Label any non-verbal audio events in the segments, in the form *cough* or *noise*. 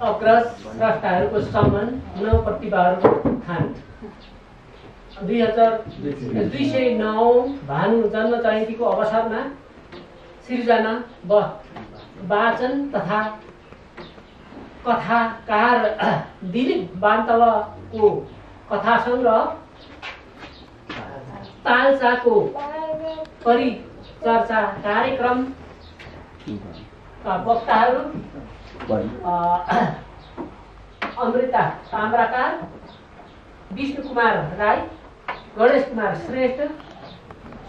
अग्रज स्रष्टाहरूको सम्मान नौ प्रतिभाहरू खान। दुई हजार दुई सय नौ भानु जन्म जयन्तीको अवसरमा सिर्जना व वाचन तथा कथाकार दिलीप बान्तवको कथा सङ्ग्रह तालचाको परिचर्चा कार्यक्रम वक्ताहरू अमृता ताम्राकार विष्णु कुमार राई गणेश कुमार श्रेष्ठ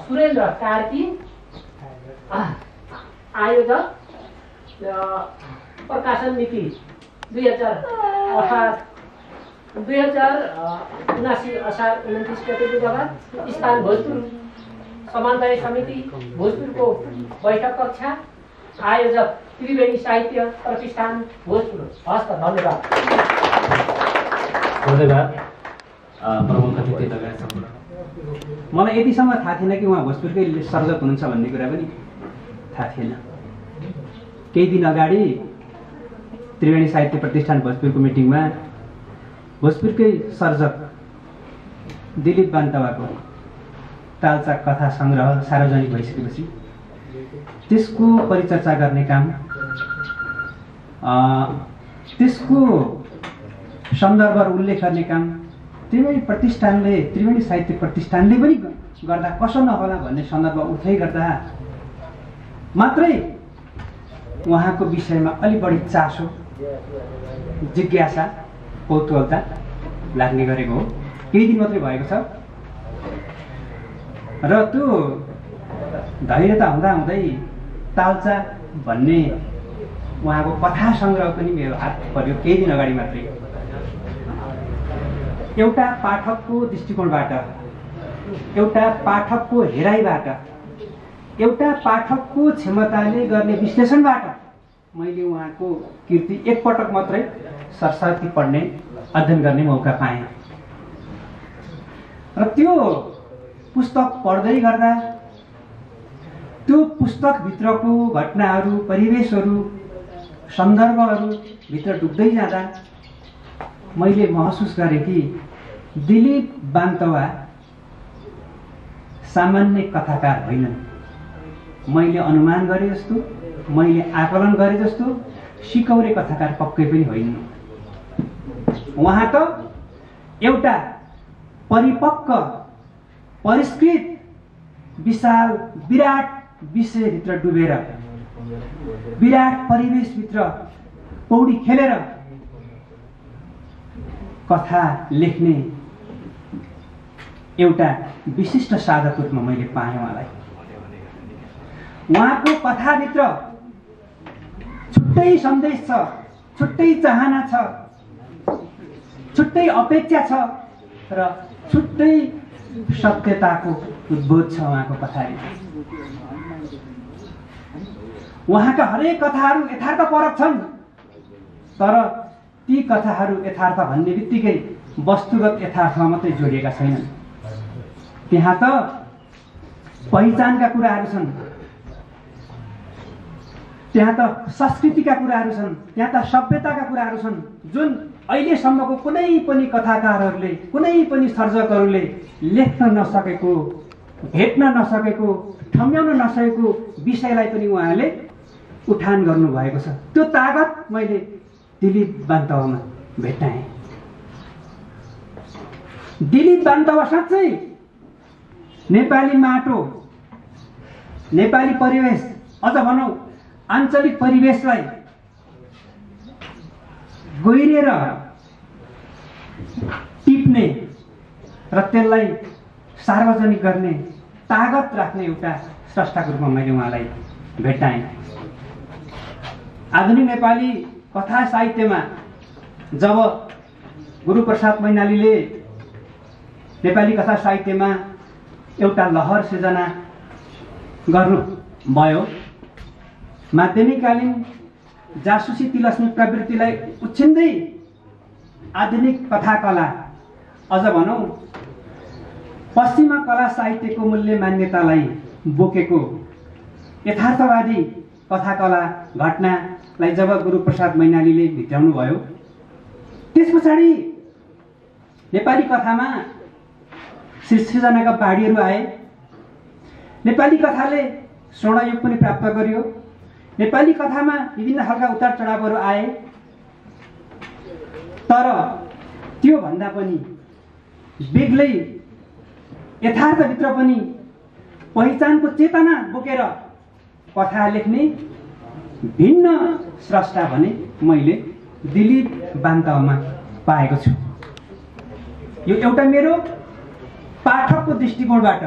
सुरेन्द्र कार्की आयोजक प्रकाशन मिति दुई हजार अठार। दुई हजार उनासी असार उन्तिस गते बुधबार स्थान भोजपुर। समन्वय समिति भोजपुरको बैठक कक्षा आयोजक त्रिवेणी साहित्य प्रतिष्ठान भोजपुर। हस्त धन्यवाद। धन्यवाद। मलाई यतिसम्म थाहा थिएन कि उहाँ भोजपुरकै सर्जक हुनुहुन्छ भन्ने कुरा पनि थाहा थिएन। केही दिन अगाडि त्रिवेणी साहित्य प्रतिष्ठान भोजपुरको मिटिङमा भोजपुरकै सर्जक दिलीप बान्तवाको तालचा कथा सङ्ग्रह सार्वजनिक भइसकेपछि त्यसको परिचर्चा गर्ने काम त्यसको सन्दर्भ उल्लेख गर्ने काम त्रिवेणी प्रतिष्ठानले त्रिवेणी साहित्य प्रतिष्ठानले पनि गर्दा कसो नहोला भन्ने सन्दर्भ उठ्दै गर्दा मात्रै उहाँको विषयमा अलिक बढी चासो जिज्ञासा कौतूहलता लाग्ने गरेको हो। केही दिन मात्रै भएको छ। र त्यो धैर्यता हुँदा हुँदै तालचा भन्ने उहाँको कथा सङ्ग्रह पनि मेरो हात पर्यो केही दिन अगाडि मात्रै। एउटा पाठकको दृष्टिकोणबाट एउटा पाठकको हेराइबाट एउटा पाठकको क्षमताले गर्ने विश्लेषणबाट मैले उहाँको कृति एकपटक मात्रै सरस्वती पढ्ने अध्ययन गर्ने मौका पाएँ। र त्यो पुस्तक पढ्दै गर्दा त्यो पुस्तकभित्रको घटनाहरू परिवेशहरू सन्दर्भहरूभित्र डुब्दै जाँदा मैले महसुस गरेँ कि दिलीप बान्तवा सामान्य कथाकार होइनन्। मैले अनुमान गरे जस्तो मैले आकलन गरे जस्तो सिकौरे कथाकार पक्कै पनि होइन। उहाँ त एउटा परिपक्व परिष्कृत विशाल विराट विषयभित्र डुबेर विराट परिवेशभित्र पौडी खेलेर कथा लेख्ने एउटा विशिष्ट साधक रूपमा मैले पाएँ उहाँलाई। उहाँको कथाभित्र छुट्टै सन्देश छ छुट्टै चाहना छ छुट्टै अपेक्षा छ र छुट्टै सत्यताको उद्बोध छ उहाँको कथाभित्र उहाँका हरेक कथाहरू यथार्थपरक छन् तर ती कथाहरू यथार्थ भन्ने बित्तिकै वस्तुगत यथार्थमा मात्रै जोडिएका छैनन्। त्यहाँ त पहिचानका कुराहरू छन्। त्यहाँ त संस्कृतिका कुराहरू छन् त्यहाँ त सभ्यताका कुराहरू छन्। जुन अहिलेसम्मको कुनै पनि कथाकारहरूले कुनै पनि सर्जकहरूले लेख्न नसकेको भेट्न नसकेको ठम्ब्याउन नसकेको विषयलाई पनि उहाँले उठान गर्नुभएको छ। त्यो तागत मैले दिलीप बान्तवामा भेट्टाएँ। दिलीप बान्तवा साँच्चै नेपाली माटो नेपाली परिवेश अझ भनौँ आञ्चलिक परिवेशलाई गहिरिएर टिप्ने र त्यसलाई सार्वजनिक गर्ने तागत राख्ने एउटा स्रष्टाको रूपमा मैले उहाँलाई भेट्टाएँ। आधुनिक नेपाली कथा साहित्यमा जब गुरुप्रसाद मैनालीले नेपाली कथा साहित्यमा एउटा लहर सिर्जना गर्नुभयो माध्यमिककालीन जासुसी तिलस्मी प्रवृत्तिलाई उछिन्दै आधुनिक कथा कला अझ भनौँ पश्चिमा कला साहित्यको मूल्य मान्यतालाई बोकेको यथार्थवादी कथा कला घटनालाई जब गुरुप्रसाद मैनालीले भित्राउनु भयो त्यस पछाडि नेपाली कथामा सृजनाका पहाडीहरू आए। नेपाली कथाले स्वर्णयुग पनि प्राप्त गर्यो। नेपाली कथामा विभिन्न खालका उतार चढावहरू आए। तर त्योभन्दा पनि बेग्लै यथार्थभित्र पनि पहिचानको चेतना बोकेर कथा लेख्ने भिन्न स्रष्टा भने मैले दिलीप बान्तवमा पाएको छु। यो एउटा मेरो पाठकको दृष्टिकोणबाट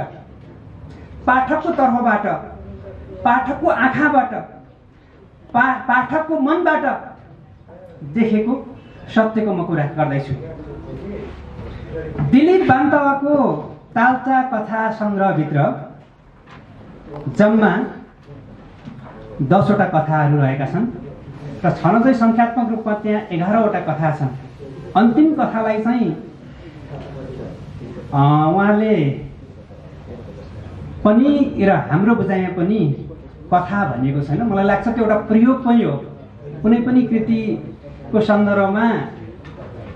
पाठकको तर्फबाट पाठकको आँखाबाट पाठकको मनबाट देखेको सत्यको म कुरा गर्दैछु। दिलीप बान्तवाको तालचा कथा सङ्ग्रहभित्र जम्मा दसवटा कथाहरू रहेका छन् र छन चाहिँ सङ्ख्यात्मक रूपमा त्यहाँ एघारवटा कथा छन्। अन्तिम कथालाई चाहिँ उहाँले पनि र हाम्रो बुझाइमा पनि कथा भनिएको छैन। मलाई लाग्छ त्यो एउटा प्रयोग पनि हो। कुनै पनि कृतिको सन्दर्भमा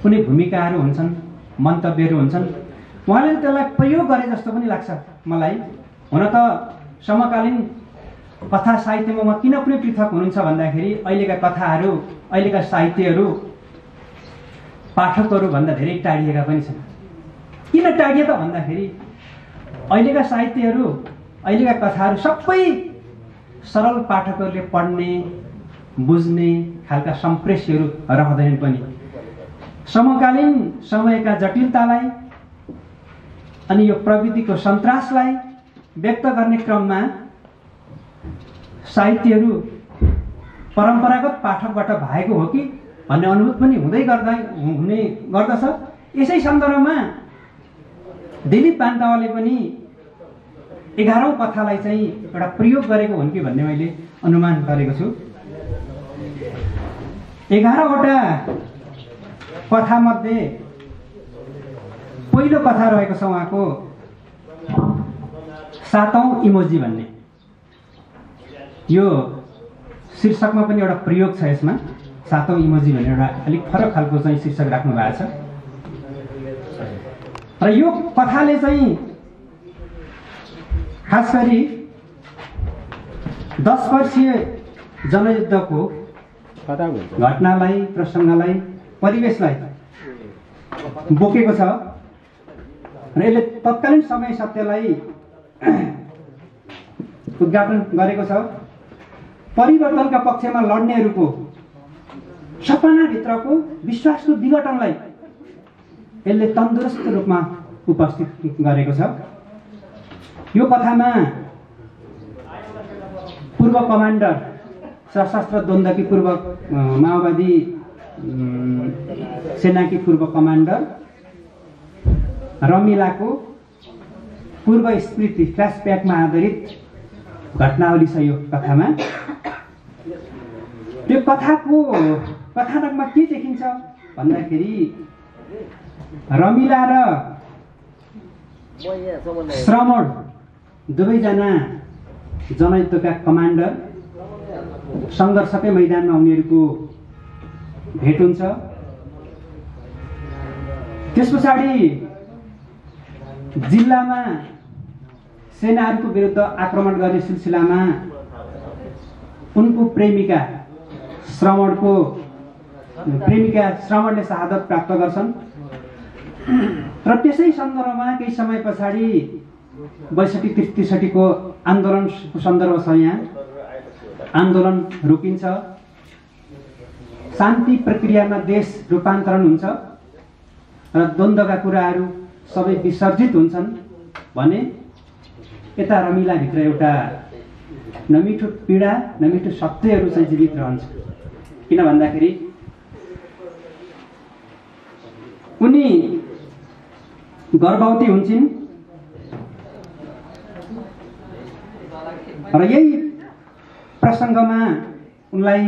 कुनै भूमिकाहरू हुन्छन् मन्तव्यहरू हुन्छन् उहाँले त्यसलाई प्रयोग गरे जस्तो पनि लाग्छ मलाई। हुन त समकालीन कथा साहित्यमा म किन पनि पृथक हुनुहुन्छ भन्दाखेरि अहिलेका कथाहरू अहिलेका साहित्यहरू पाठकहरूभन्दा धेरै टाढिएका पनि छन्। किन टाढिए त भन्दाखेरि अहिलेका साहित्यहरू अहिलेका कथाहरू सबै सरल पाठकहरूले पढ्ने बुझ्ने खालका सम्प्रेष्यहरू रहँदैनन् पनि। समकालीन समयका जटिलतालाई अनि यो प्रविधिको सन्तासलाई व्यक्त गर्ने क्रममा साहित्यहरू परम्परागत पाठकबाट भएको हो कि भन्ने अनुभूत पनि हुँदै गर्दा हुने गर्दछ। यसै सन्दर्भमा दिलीप बान्तावाले पनि एघारौँ कथालाई चाहिँ एउटा प्रयोग गरेको हुन् कि भन्ने मैले अनुमान गरेको छु। एघारवटा कथामध्ये पहिलो कथा रहेको छ उहाँको सातौँ इमोजी भन्ने। यो शीर्षकमा पनि एउटा प्रयोग छ यसमा। सातौँ इमोजी भनेर एउटा अलिक फरक खालको चाहिँ शीर्षक राख्नु भएको छ। र यो कथाले चाहिँ खास गरी दस वर्षीय जनयुद्धको घटनालाई प्रसङ्गलाई परिवेशलाई बोकेको छ र यसले तत्कालीन समय सत्यलाई *clears throat* उद्घाटन गरेको छ। परिवर्तनका पक्षमा लड्नेहरूको सपनाभित्रको विश्वासको विघटनलाई यसले तन्दुरुस्त रूपमा उपस्थित गरेको छ। यो कथामा पूर्व कमान्डर सशस्त्र द्वन्द्वकी पूर्व माओवादी सेनाकी पूर्व कमान्डर रमिलाको पूर्व स्मृति फ्ल्यासब्याकमा आधारित घटनावली छ यो कथामा। त्यो कथाको कथानकमा के देखिन्छ भन्दाखेरि रमिला र श्रमण दुवैजना जनयुद्धका कमान्डर सङ्घर्षकै मैदानमा उनीहरूको भेट हुन्छ। त्यस पछाडि जिल्लामा सेनाहरूको विरुद्ध आक्रमण गर्ने सिलसिलामा उनको प्रेमिका श्रवणको प्रेमिका श्रवणले शहादत प्राप्त गर्छन्। र त्यसै सन्दर्भमा केही समय पछाडि बैसठी त्रिसठीको आन्दोलनको सन्दर्भ छ यहाँ। आन्दोलन रोकिन्छ। शान्ति प्रक्रियामा देश रूपान्तरण हुन्छ र द्वन्द्वका कुराहरू सबै विसर्जित हुन्छन् भने यता रमिलाभित्र एउटा नमिठो पीडा नमिठो सत्यहरू चाहिँ जीवित रहन्छ। किन भन्दाखेरि उनी गर्भवती हुन्छन्। र यही प्रसङ्गमा उनलाई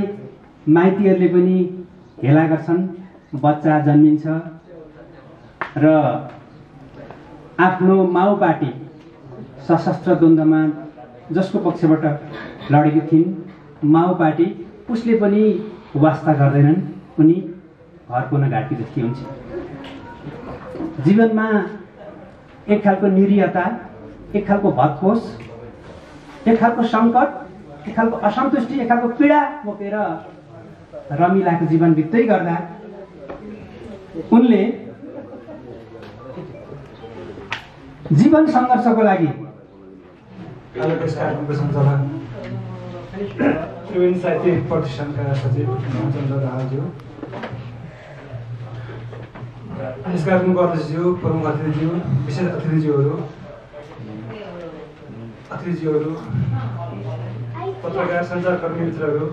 माइतीहरूले पनि हेला गर्छन्। बच्चा जन्मिन्छ र आफ्नो माओ पार्टी सशस्त्र द्वन्द्वमा जसको पक्षबाट लडेकी थिइन् माओ पार्टी उसले पनि वास्ता गर्दैनन्। उनी घर घाटी जस्तै हुन्छ जीवनमा एक खालको निरीयता एक खालको भत्कोस एक खालको सङ्कट एक खालको असन्तुष्टि एक खालको पीडा बोकेर रमिलाको जीवन बित्दै गर्दा उनले जीवन सङ्घर्षको लागि आजको यस कार्यक्रमको सञ्चालक त्रिवेणी साहित्य प्रतिष्ठानका सचिव यस कार्यक्रमको अध्यक्षज्यू प्रमुख अतिथिज्यू विशेष अतिथिज्यूहरू अतिथिज्यूहरू पत्रकार सञ्चारकर्मी मित्रहरू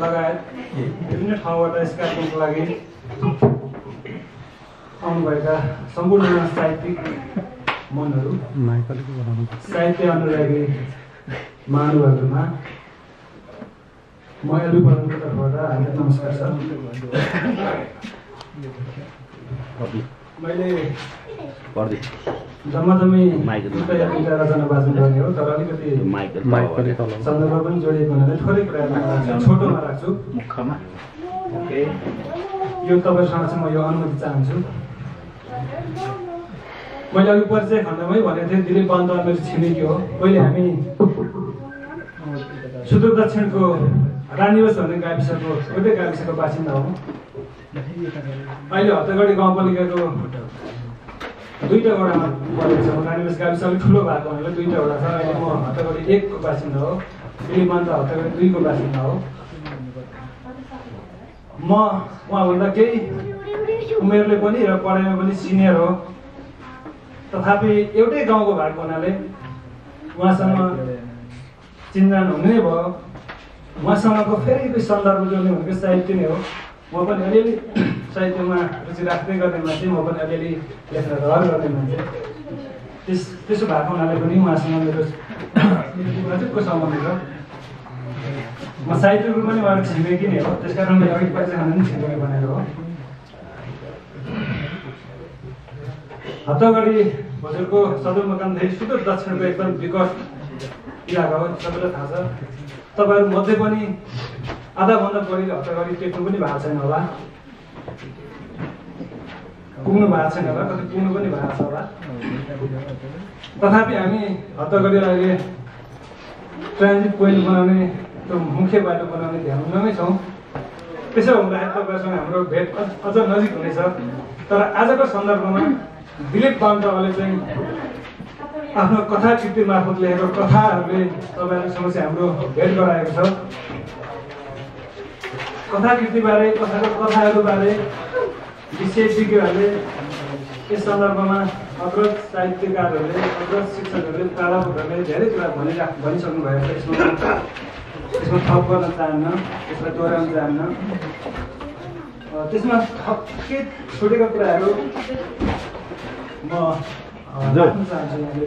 लगायत विभिन्न ठाउँबाट यस कार्यक्रमको लागि आउनुभएका सम्पूर्ण साहित्यिक मनहरू साहित्य अनुरागी महानुभावहरूमा म एलबी प्रधानको तर्फबाट हार्दिक नमस्कार छ। *laughs* मैले जम्मा जम्मी या तिनवटा रचना वाचन गर्ने हो तर अलिकति सन्दर्भ पनि जोडिएको हुनाले थोरै कुरामा छोटोमा राख्छु यो तपाईँसँग चाहिँ म यो अनुमति चाहन्छु। मैले अघि परिचय खण्डमै भनेको थिएँ दिलीप बन्द मेरो छिमेकी हो। पहिले हामी सुदूर दक्षिणको रानीवस भन्ने गाविसको एउटै गाविसको बासिन्दा हो। अहिले हत्तगढी गाउँपालिकाको दुईवटा वडामा परेको छ रानीवस गाविस अलिक ठुलो भएको हुनाले दुईवटा वडा छ। अहिले म हत्तगढी एकको बासिन्दा हो। बन्द हत्तगढी दुईको बासिन्दा हो। म उहाँभन्दा केही उमेरले पनि र पढाइमा पनि सिनियर हो। तथापि एउटै गाउँको भएको हुनाले उहाँसँग चिन्जान हुने नै भयो। उहाँसँगको फेरि सन्दर्भ जोड्ने भनेको साहित्य नै हो। म पनि अलिअलि साहित्यमा रुचि राख्दै गर्ने मान्छे म पनि अलिअलि लेख्न रहर गर्ने मान्छे। त्यस त्यसो भएको हुनाले पनि उहाँसँग मेरो नजिकको सम्बन्ध छ। म साहित्यको पनि उहाँको छिमेकी नै हो। त्यस कारण मैले अघि खान पनि छिमेकी बनाएर हो। हत्तगढी हजुरको सदरमुकामदेखि सुदूर दक्षिणको एकदम विकट इलाका हो सबैलाई थाहा छ। तपाईँहरू मध्ये पनि आधाभन्दा बढी हत्तगढी टेक्नु पनि भएको छैन होला। पुग्नु भएको छैन होला। कति पुग्नु पनि भएको छ होला। तथापि हामी हत्तगढीलाई अहिले ट्रान्जिट पोइन्ट बनाउने त्यो मुख्य बाटो बनाउने ध्यानमा छौँ। त्यसो हुँदाखेरि तपाईँहरूसँग हाम्रो भेट अझ नजिक हुनेछ। तर आजको सन्दर्भमा दिलीप बान्तावाले चाहिँ आफ्नो कथा कृति मार्फत लेखेको कथाहरूले तपाईँहरूको समक्ष हाम्रो भेट गराएको छ। कथा कृतिबारे कथाको कथाहरूबारे विशेषज्ञहरूले यस सन्दर्भमा अग्रज साहित्यकारहरूले अग्रज शिक्षकहरूले प्राध्यापकहरूले धेरै कुरा भनिराख भनिसक्नु भएको छ यसमा यसमा थप गर्न चाहन्न यसलाई दोहोऱ्याउन चाहन्न त्यसमा थप के छुटेका कुराहरू म राख्न चाहन्छु यहाँनिर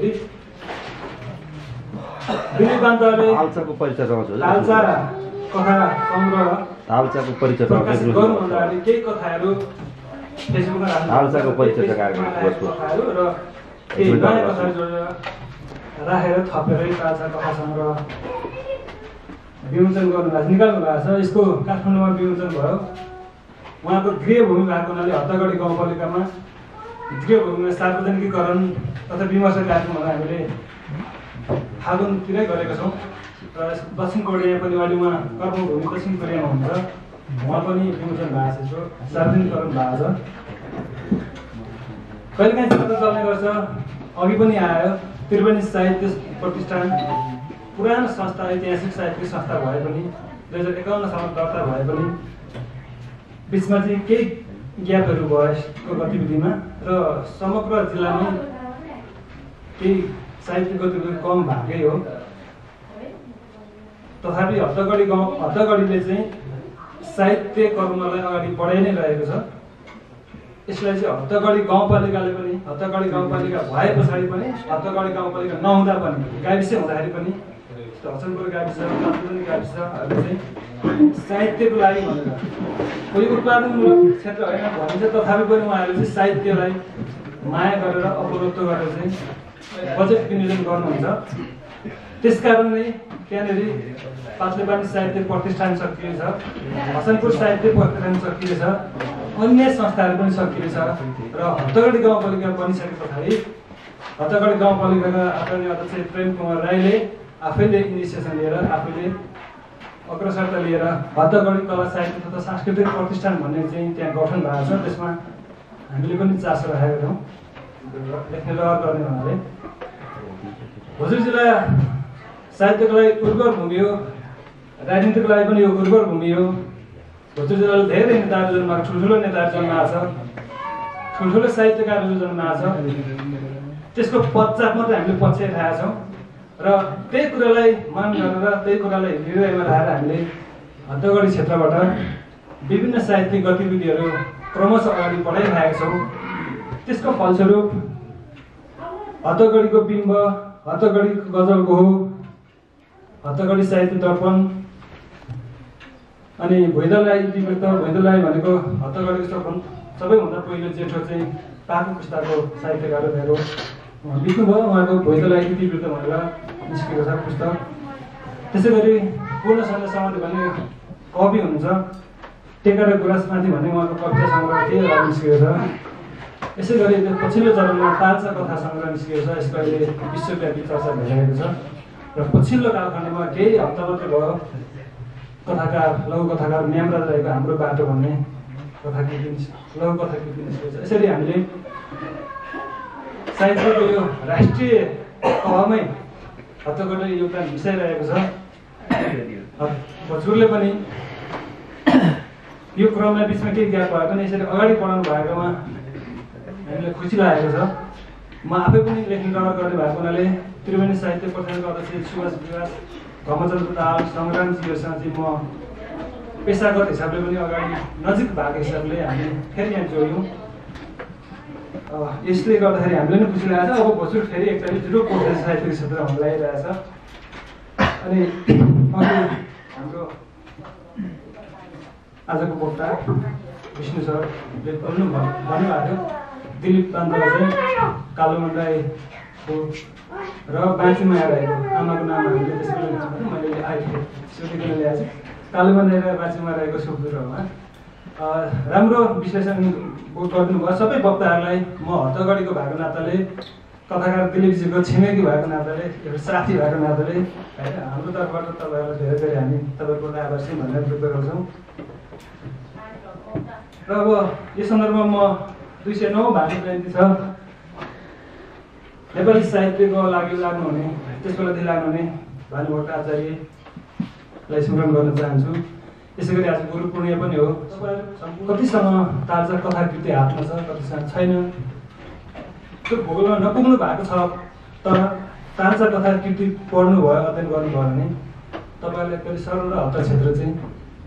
दिलीप लालचा कथा सङ्ग्रह हालचाको चाहिँ कार्यक्रम राखेर थपेरै ताजा कथा सङ्ग्रह विमोचन गर्नु भएको छ निकाल्नु भएको छ। यसको काठमाडौँमा विमोचन भयो। उहाँको गृहभूमि भएको हुनाले हत्तागढी गाउँपालिकामा गृहभूमिमा सार्वजनिकीकरण तथा विमर्श कार्यक्रमहरू हामीले फागुनतिरै गरेका छौँ। र दक्षिण कोरिया पनि अहिले उहाँ कर्मभूमि दक्षिण कोरियामा हुन्छ। उहाँ पनि विमोचन भएको छ सार्वजनिकरण भएको छ। कहिलेकाहीँ चर्चा चल्ने गर्छ? अघि पनि आयो। त्रिवेणी साहित्य प्रतिष्ठान। पुरानो संस्था ऐतिहासिक साहित्यिक संस्था भए पनि दुई हजार एकाउन्नसम्म दर्ता भए पनि बिचमा चाहिँ केही ग्यापहरू भयो यसको गतिविधिमा र समग्र जिल्लामै केही साहित्यिक गतिविधि कम भएकै हो। तथापि हत्तगढी गाउँ हत्तगढीले चाहिँ साहित्य कर्मलाई अगाडि बढाइ नै रहेको छ। यसलाई चाहिँ हत्तगढी गाउँपालिकाले पनि हत्तगढी गाउँपालिका भए पछाडि पनि हत्तगढी गाउँपालिका नहुँदा पनि गाविसै हुँदाखेरि पनि हसनपुर गाविस गाविसहरू चाहिँ साहित्यको लागि भनेर। कोही उत्पादनमूलक क्षेत्र होइन भनिन्छ तथापि पनि उहाँहरूले चाहिँ साहित्यलाई माया गरेर अपरोत्व गरेर चाहिँ बजेट विनियोजन गर्नुहुन्छ। त्यसकारण नै त्यहाँनिर पाँचलेपानी साहित्य प्रतिष्ठान सक्रिय छ हसनपुर साहित्य प्रतिष्ठान सक्रिय छ अन्य संस्थाहरू पनि सक्रिय छ र हत्तगढी गाउँपालिका बनिसके पछाडि हत्तगढी गाउँपालिकाका आदरणीय अध्यक्ष प्रेम कुमार राईले आफैले इनिसिएसन लिएर आफैले अग्रसरता लिएर हत्तगढी कला साहित्य तथा सांस्कृतिक प्रतिष्ठान भन्ने चाहिँ त्यहाँ गठन भएको छ। त्यसमा हामीले पनि चासो राखेका छौँ लेख्ने गर्ने हुनाले। हुजुर जिल्ला साहित्यको लागि उर्वर भूमि हो। राजनीतिको लागि पनि यो उर्वर भूमि हो। हुजुर जिल्लाले धेरै नेताहरू जन्माएको ठुल्ठुलो नेताहरू जन्माएको छ। ठुल्ठुलो साहित्यकारहरू जन्माएको छ। त्यसको पश्चात मात्रै हामीले पछ्याइरहेका छौँ। र त्यही कुरालाई मान गरेर त्यही कुरालाई हृदयमा राखेर हामीले हत्तगढी क्षेत्रबाट विभिन्न साहित्यिक गतिविधिहरू क्रमशः अगाडि बढाइरहेका छौँ। त्यसको फलस्वरूप हत्तगढीको बिम्ब हत्तगढीको गजलको हो हत्तगढी साहित्य दर्पण अनि भुइँदलाई इतिवृत्त भुइँदलाई भनेको हत्तगढीको सब सबैभन्दा पहिलो जेठो चाहिँ पाको पुस्ताको साहित्यकार मेरो लेख्नुभयो उहाँको भुइँदलाई इतिवृत्त भनेर निस्केको छ पुस्तक त्यसै गरी पूर्ण सञ्जय समाधि भन्ने कवि हुनुहुन्छ टेका र गुराँसमाथि भन्ने उहाँको कविता सङ्ग्रह के र निस्केको छ। यसै गरी पछिल्लो चरणमा तालसा कथा सङ्ग्रह निस्केको छ। यसको अहिले विश्वव्यापी चर्चा भइरहेको छ। र पछिल्लो कालखण्डमा केही हप्ता मात्रै भयो कथाकार लघु कथाकार म्यामराज रहेको हाम्रो बाटो भन्ने कथा कृति लघु कथा कृति यसरी हामीले साहित्यको यो राष्ट्रिय तहमै हत्तगढ योगदान मिसाइरहेको छ। हजुरले पनि यो क्रमलाई बिचमा केही ग्याप भए पनि यसरी अगाडि बढाउनु भएकोमा हामीलाई खुसी लागेको छ। म आफै पनि लेख्ने रहर गर्ने भएको हुनाले त्रिवेणी साहित्य प्रधानको अध्यक्ष सुभाष विकास घमचन्द्र दाल सङ्ग्रामजीहरूसँग चाहिँ म पेसागत हिसाबले पनि अगाडि नजिक भएको हिसाबले हामी फेरि यहाँ जोड्यौँ। यसले गर्दाखेरि हामीलाई पनि लागेको छ अब भोजुर फेरि एकचोटि ठुलो पोखरी साहित्यिक क्षेत्र हुन लागिरहेछ अनि अर्को हाम्रो आजको वक्ता विष्णु सरले भन्नु भन्नुभएको थियो। दिलीप पान्द्रा चाहिँ कालो मन्दाईको र बाँचीमा रहेको आमाको नाम हामीले त्यसरी मैले अहिले सोधेको ल्याएको छु? कालो मन्दाई र बाँचीमा रहेको सुखदुरमा राम्रो विश्लेषण गरिदिनु भयो सबै वक्ताहरूलाई म हत्तगढीको भएको नाताले कथाकार दिलीपजीको छिमेकी भएको नाताले एउटा साथी भएको नाताले होइन हाम्रो तर्फबाट तपाईँहरूलाई धेरै धेरै हामी तपाईँको आभार भनेर व्यक्त गर्छौँ। र अब यो सन्दर्भमा म दुई सय नौ भानु जयन्ती छ। नेपाली साहित्यको लागि लाग्नुहुने त्यसको लागि लाग्नुहुने भानुभक्त आचार्यलाई स्मरण गर्न चाहन्छु। यसै गरी आज गुरु पूर्णिमा पनि हो। कतिसँग ताजा कथाकृति हातमा छ कतिसँग छैन। त्यो भूगोलमा नपुग्नु भएको छ तर ताजा कथाकृति पढ्नु भयो अध्ययन गर्नुभयो भने तपाईँलाई कहिले सरल र हत्ता क्षेत्र चाहिँ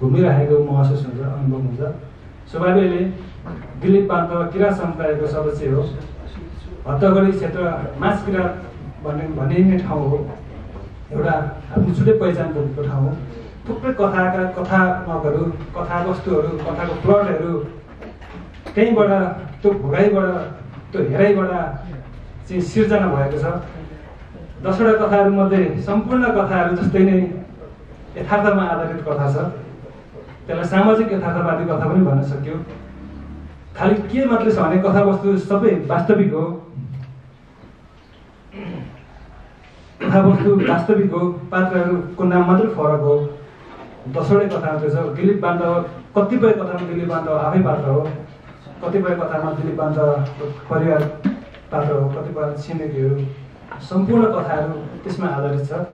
घुमिरहेको महसुस हुन्छ अनुभव हुन्छ। स्वाभाविकले दिलीप पान्त किराँत समुदायको सदस्य हो। हत्तगढी क्षेत्र मास किराँत भन्ने भनिने ठाउँ हो। एउटा आफ्नो छुट्टै पहिचान बोकेको ठाउँ हो। थुप्रै कथाका कथानकहरू कथावस्तुहरू कथाको प्लटहरू त्यहीँबाट त्यो भोगाइबाट त्यो हेराइबाट चाहिँ सिर्जना भएको छ। दसवटा कथाहरूमध्ये सम्पूर्ण कथाहरू जस्तै नै यथार्थमा आधारित कथा छ। त्यसलाई सामाजिक यथार्थवादी कथा पनि भन्न सक्यो। खालि के मात्रै छ भने कथावस्तु सबै वास्तविक हो? कथावस्तु वास्तविक हो पात्रहरूको नाम मात्रै फरक हो। दसवटै कथाहरू छ। दिलीप बान्धव कतिपय कथामा दिलीप बान्धव आफै पात्र हो। कतिपय कथामा दिलीप बान्धवको परिवार पात्र हो। कतिपय छिमेकीहरू सम्पूर्ण कथाहरू त्यसमा आधारित छ।